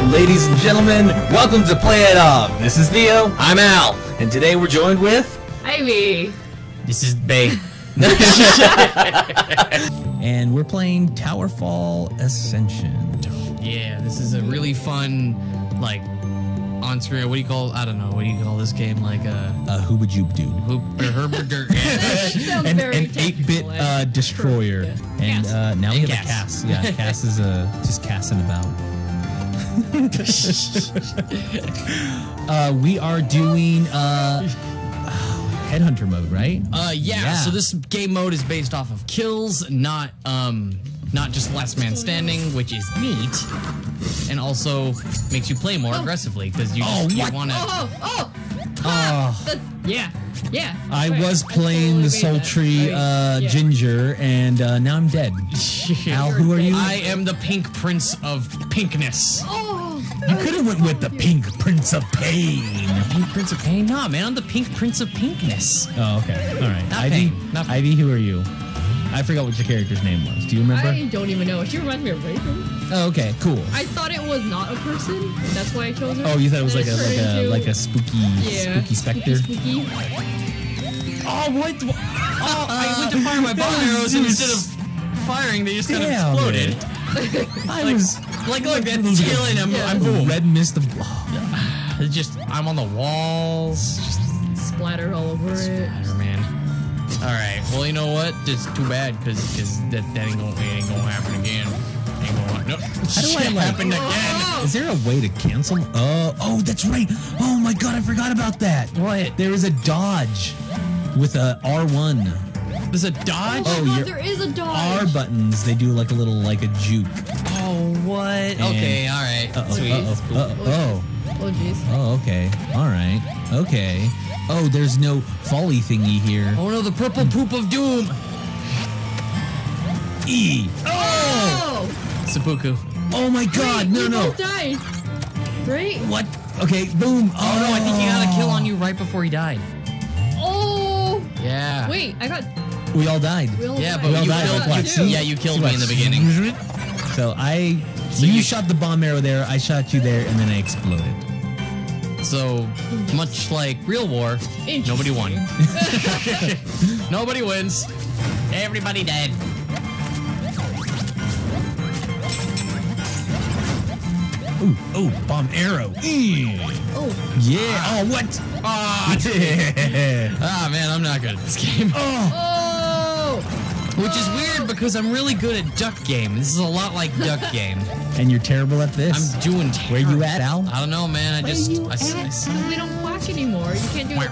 right, ladies and gentlemen, welcome to Play It Off. This is Theo. I'm Al. And today we're joined with. Ivy. This is Bay. and we're playing Towerfall Ascension. Yeah, this is a really fun, like, on screen. What do you call? I don't know. What do you call this game? Like a Uh, who would you dude? hoop or Herbert Dirt. Yeah. Sounds An, an 8-bit uh, destroyer, and uh, now we have Cass. a Cass. Yeah, Cass is uh, just cassing about. uh, we are doing uh, headhunter mode, right? Uh, yeah, Yeah. So this game mode is based off of kills, not um, not just last man standing, which is neat, and also makes you play more aggressively because you Oh, just, you want to. Oh, oh, Oh, the, yeah, yeah. I Right, was playing the totally made sultry uh, yeah. ginger, and uh, now I'm dead. Al, who are you? I am the pink prince of pinkness. Oh, You could have went with the pink prince of pain. Pink Prince of Pain? Nah, man, I'm the Pink Prince of Pinkness. Oh, okay. All right. Not Ivy, pain, not pain. Ivy, who are you? I forgot what your character's name was. Do you remember? I don't even know. She reminds me of Raven. Oh, okay. Cool. I thought it was not a person. That's why I chose her. Oh, you thought it was like And a like a like a spooky yeah, spooky specter. Spooky, Oh, what? Oh, I went to uh, fire my bomb arrows and instead of firing, they just kind of exploded. I Like, was like, look, at the tail end, I'm, Yeah. I'm boom. red mist of. Oh, It's just, I'm on the walls. Just Splattered all over it. Spider Man. All right. Well, you know what? It's too bad because that, that ain't gonna ain't gonna happen again. Ain't gonna no. How do I, like- happen again? Is there a way to cancel? Oh, oh, that's right. Oh my god, I forgot about that. What? There is a dodge with a R1. There's a dodge. oh, Oh, my you're- God, there is a R dog. buttons. They do like a little like a juke. Oh, what? Okay. All right. Uh oh. Sweet. Uh oh. Uh oh. Oh, jeez. Oh, okay. All right. Okay. Oh, there's no folly thingy here. Oh no, the purple poop of doom. E. Oh! Seppuku. Oh my God! Wait, No, we no. both died. Right? What? Okay. Boom. Oh no, I think he got a kill on you right before he died. Oh! Yeah. Wait, I got. We all died. We all Yeah, died. but We all you died, killed like what, you- see? Yeah, you killed me in the beginning. So I, So you, you- shot the bomb arrow there. I shot you there, and then I exploded. So much like real war, nobody won. nobody wins. Everybody dead. Ooh, oh, bomb arrow. Oh, Yeah. Oh, what? Ah, Yeah. ah, man, I'm not good at this game. Oh. oh! Which is weird because I'm really good at duck game. This is a lot like duck game. And you're terrible at this. I'm doing. Where you at, Al? I don't know, man. I Where just. you I, s- I at? s- Because we don't quack anymore. You can't do it.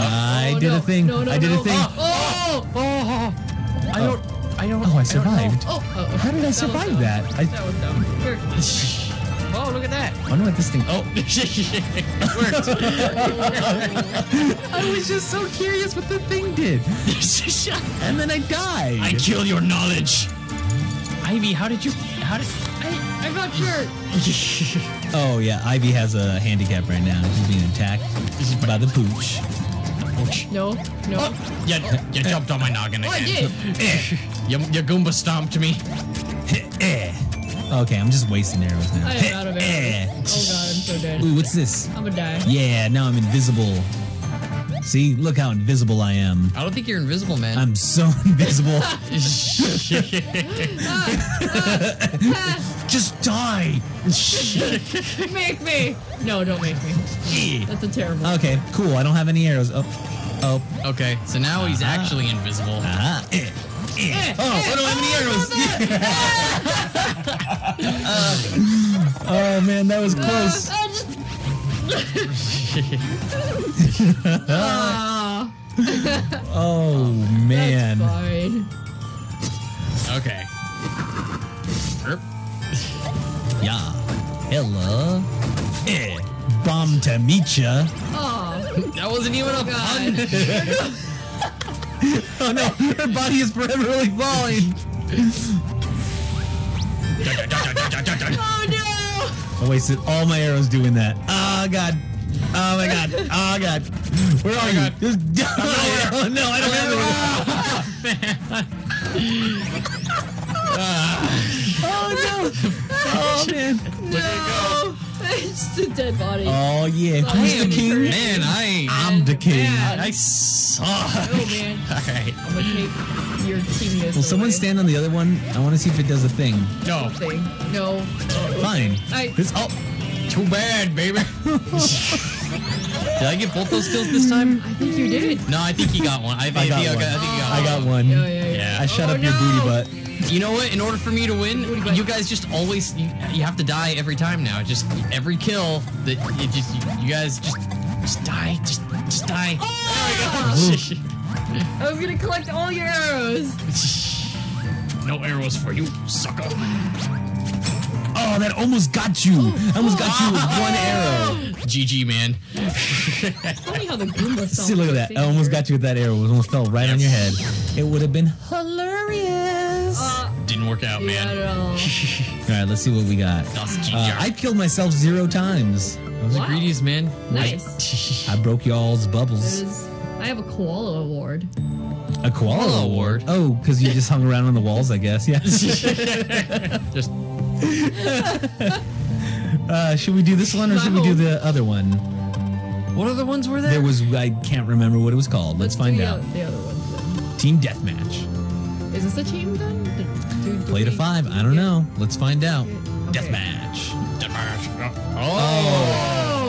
I Oh, did a thing. No, no, I did no. a thing. Oh, oh, oh, I oh. don't. I don't. Oh, I don't survived. Oh, oh, oh. How did I survive dumb. that? I- That was dumb. Oh, look at that. I wonder what this thing. Oh, it worked. I was just so curious what the thing did, and then I died. I kill your knowledge. Ivy, how did you? How did? I, I got hurt. Oh yeah, Ivy has a handicap right now. She's being attacked by the pooch. No, no. Oh, you, you jumped on my noggin Oh, I again. did. You, you Goomba stomped me. Eh. Okay, I'm just wasting arrows now. I am out of Eh. arrows. Oh god, I'm so dead. Ooh, what's this? I'm gonna die. Yeah, now I'm invisible. See, look how invisible I am. I don't think you're invisible, man. I'm so invisible. Just die. Make me. No, don't make me. Eh. That's a terrible. Okay, cool. I don't have any arrows. Oh, oh, okay, so now he's actually invisible. ah. Eh. Eh. Oh, eh, I don't have any arrows. Oh man, that was close. Just- Ah, Oh man. That's fine. Okay. Erp. Yeah. Hello. Eh. Bomb to meet ya. Oh, That wasn't even a pun. God. Oh no, her body is foreverly falling. oh no! I wasted all my arrows doing that. Oh god. Oh my god. Oh god. Where are oh, you? Just oh, oh no, I don't have it. Oh no! Oh man! No! It's a dead body. Oh yeah! I Who's the king? Man, I. I'm the king. Man. I suck. Oh man. Alright. I'm gonna take your teamness. Will someone away. stand on the other one? I want to see if it does a thing. No. Thing. No. Fine. I- This, oh, Too bad, baby. Did I get both those kills this time? I think you did. No, I think he got one. I think, I got think one. I think he got I got one. Yeah, yeah, yeah. Yeah. I shut Oh, up your booty butt. You know what? In order for me to win, you you guys just always you, you have to die every time now. Just every kill that it just you, you guys just just die, just just die. I was gonna collect all your arrows. no arrows for you, sucker. Oh, that almost got you. I almost got you with one arrow. GG, man. Funny how the Goomba See, look at that. I almost got you with that arrow. It almost fell right on your head. It would have been hilarious. Uh, Didn't work out, you man. got it all. All right, let's see what we got. That's Uh, I killed myself zero times. I was the Wow. greediest, man. Nice. I broke y'all's bubbles. There's, I have a koala award. A koala Koala award. Oh, because you just hung around on the walls, I guess. Yeah. Just Uh, should we do this one or should we do the other one? what other ones were there? There was I can't remember what it was called. Let's, do find out. The other ones Team deathmatch. then. Is this a team then? Do- do- Play to five. I don't know. Let's find out. Okay. Deathmatch. Oh.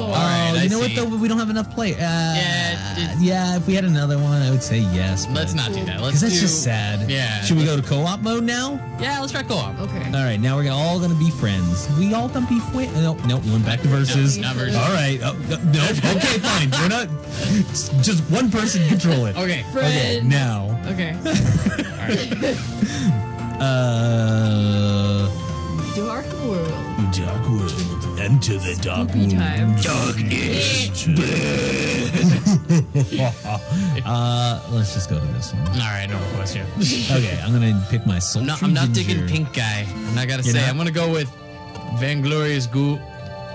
All right. oh, I you know what though? We don't have enough play. Uh, Yeah, it- yeah. If we had another one, I would say yes. Let's not do that. Let's Because that's do, just sad. Yeah. Should we go to co-op mode now? Yeah, let's try co-op. Okay. All right. Now we're all gonna be friends. We all gonna be friends. Nope. Nope. We went back to versus. Not versus. All right. Oh, no, nope. Okay. Fine. We're not. Just one person control it. Okay. Okay. Friends. Now. Okay. Uh. Dark world. Dark world. Enter the dark Spooky time. Darkness. uh, let's just go to this one. All right, no question. Okay, I'm gonna pick my soul. I'm not, I'm not digging pink guy. I'm not gonna You're say. not? I'm gonna go with Vainglorious Goo.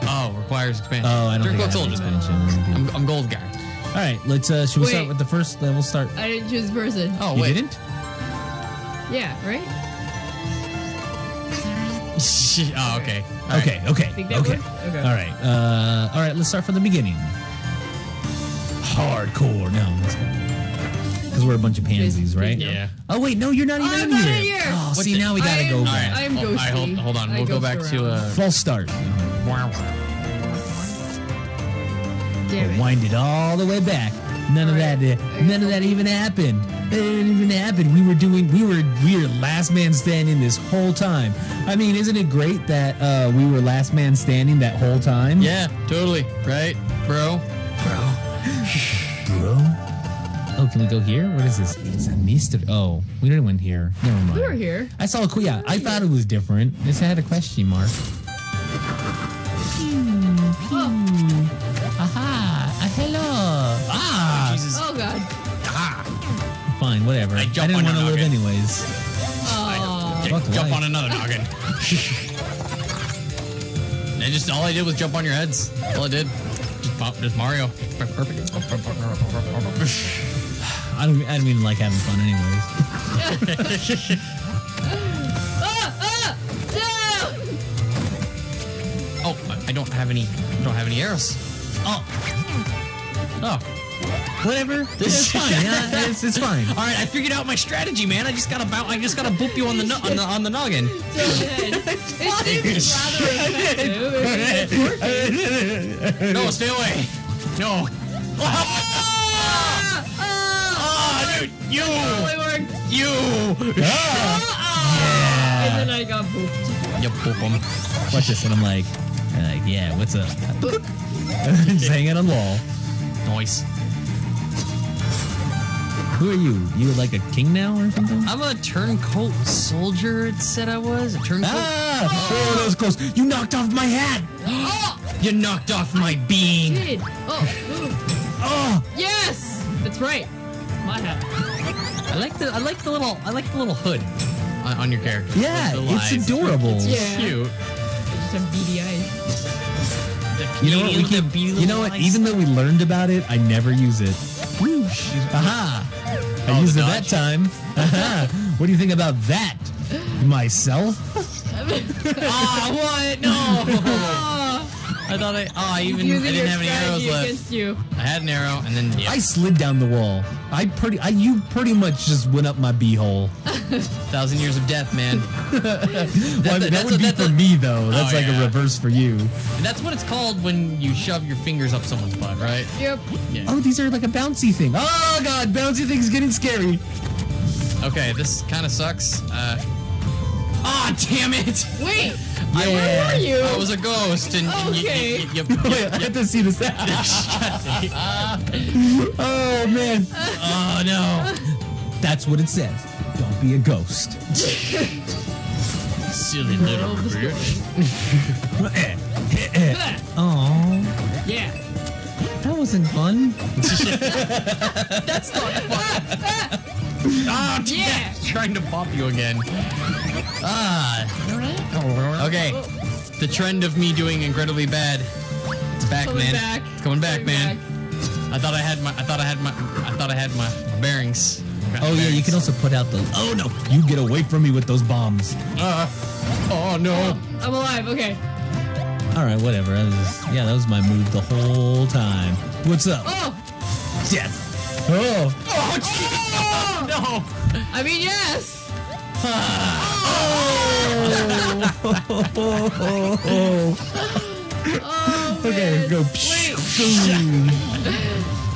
Oh, requires expansion. Oh, I don't They're think I gold expansion. I'm, I'm gold guy. All right, let's. Uh, should we start with the first level? Start. I didn't choose person. Oh you wait. didn't? Yeah, right? oh okay. All right. Okay. Okay. Think Okay. Okay. All right. Uh, all right. Let's start from the beginning. Hardcore. No. Because we're a bunch of pansies, right? Yeah. Oh wait, no, you're not even I'm in here. in here. Oh, What see, the- now we gotta I go am- back. I'm Oh, all right, hold, hold on. I We'll go ghost back to around. uh. False start. Damn it. Wind it all the way back. None of that. Uh, none of that even happened. It didn't even happen. We were doing. We were. We were last man standing this whole time. I mean, isn't it great that uh, we were last man standing that whole time? Yeah, totally. Right, bro. bro. bro. Oh, can we go here? What is this? It's a Mister. Oh, we didn't win here. Never mind. We were here. I saw a que- yeah. I thought it was different. This had a question mark. Oh, whatever. I I, didn't want to live noggin. anyways. Oh. Fuck jump life. on another noggin. I just all I did was jump on your heads. All I did. Just pop. Just Mario. Perfect. I don't. I don't even like having fun, anyways. Ah, ah, no! Oh, I- I don't have any. I don't have any arrows. Oh. Oh. Whatever. It's fine. Yeah, it's, it's fine. All right, I figured out my strategy, man. I just gotta bow. I just gotta boop you on the no- on the on the noggin. So dead. It seems rather effective. It's working. No, stay away. No. Ah, ah, Oh, dude, you, totally worked. you. Ah, And then I got booped. You boop him. Watch this, and I'm like, I'm yeah, what's up? Just hanging on the wall. Noise. Who are you? You like a king now or something? I'm a turncoat soldier. It said I was a turncoat. Ah! Oh, that was close. You knocked off my hat. Oh, You knocked off my bean. did. Oh, Oh, yes! That's right. My hat. I like the I like the little I like the little hood on, on your character. yeah, it's eyes. adorable. It's Yeah. cute. I just have beady eyes. You know what? We little- keep, you know what? Even though we learned about it, I never use it. Whoosh. Aha! I Oh, used it that time. What do you think about that? Myself? Ah, what? No. I thought I. Oh, I even. I didn't have any arrows strategy left. against you. I had an arrow, and then yeah, I slid down the wall. I pretty, I you pretty much just went up my beehole. thousand years of death, man. Well, I mean, that would a- be that's for a- me though. That's Oh, like yeah. a reverse for you. And that's what it's called when you shove your fingers up someone's butt, right? Yep. Yeah. Oh, these are like a bouncy thing. Oh god, bouncy thing's getting scary. Okay, this kind of sucks. Uh. Ah, damn it! Wait. I, Where were you? I was a ghost, and and you- Okay. you, you, oh, you, Wait, I have to see this. oh man, Oh no! that's what it says. Don't be a ghost. Silly little bitch. Oh, Yeah. that wasn't fun. That's not fun. Ah, Yeah. Trying to pop you again. Ah. Okay. The trend of me doing incredibly bad. It's back, Coming man. back. It's coming back, Coming man. back. I thought I had my. I thought I had my. I thought I had my bearings. Oh yeah, you can also put out the. Oh no, you get away from me with those bombs. Uh, oh no. I'm alive. Okay. All right, whatever. That was, yeah, that was my move the whole time. What's up? Oh. Death. Oh. Oh, jeez. No. I mean, yes. Oh. Okay, oh, man. go. Wait. Boom.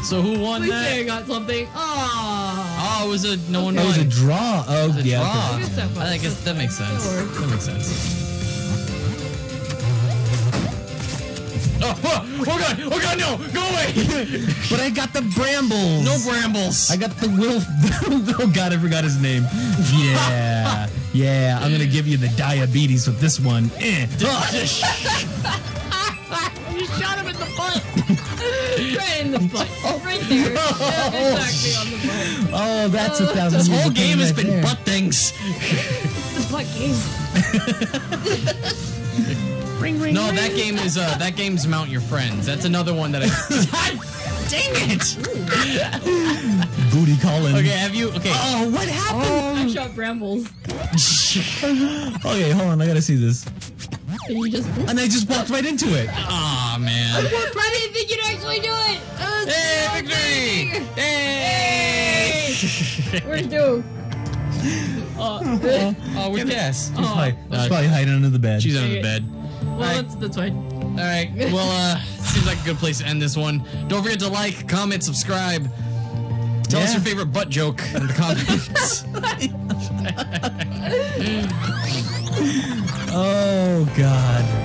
So who won Please say I got something. Oh. Oh, it was a no one That was a draw. Oh a yeah. draw. okay. guess that I think it's, that makes sense. That makes sense. Oh, oh, oh god! Oh god! No! Go away! But I got the brambles. no brambles. I got the Will. oh God, I forgot his name. Yeah, yeah. I'm gonna give you the diabetes with this one. Eh. Oh, you shot him in the butt. right in the butt. Right there. Yeah, exactly on the butt. oh, that's a thousand. this whole game has right been there. butt things. The butt game. Ring, ring, No, ring. that game is uh that game's Mount Your Friends. That's another one that I. God dang it! booty calling. Okay, have you? Okay. Oh, what happened? I shot brambles. Okay, hold on. I gotta see this. And you just. And I just walked right into it. Aw man. I didn't think you'd actually do it. Uh, Hey, victory! Hey! Where's Stu? Uh, Oh, with Cass. She's Oh. probably, she's probably hiding under the bed. She's under the bed well, right. that's, that's fine. All right. Well, uh, seems like a good place to end this one. Don't forget to like, comment, subscribe. Tell yeah. us your favorite butt joke in the comments. oh, God.